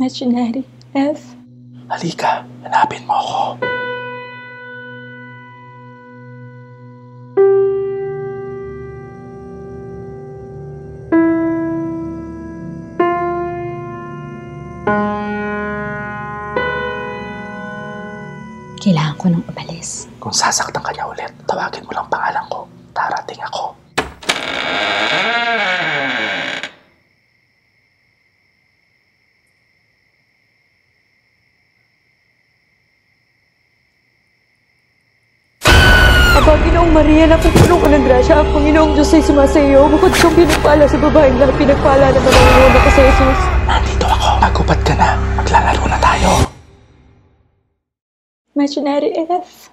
Imaginary F. Halika, hanapin mo ako. Kailangan ko nang umalis. Kung sasaktan ka niya ulit, tawagin mo lang pangalan ko. Darating ako. Aba, Ginoong Maria, napupuno ka ng grasya. Ang Panginoong Diyos ay sumasayo. Bukod kang pinagpala sa babaeng lahat, pinagpala naman ang iyong anak sa Jesus. Nandito ako. Magubad ka na. Maglalaro na tayo. Imaginary F.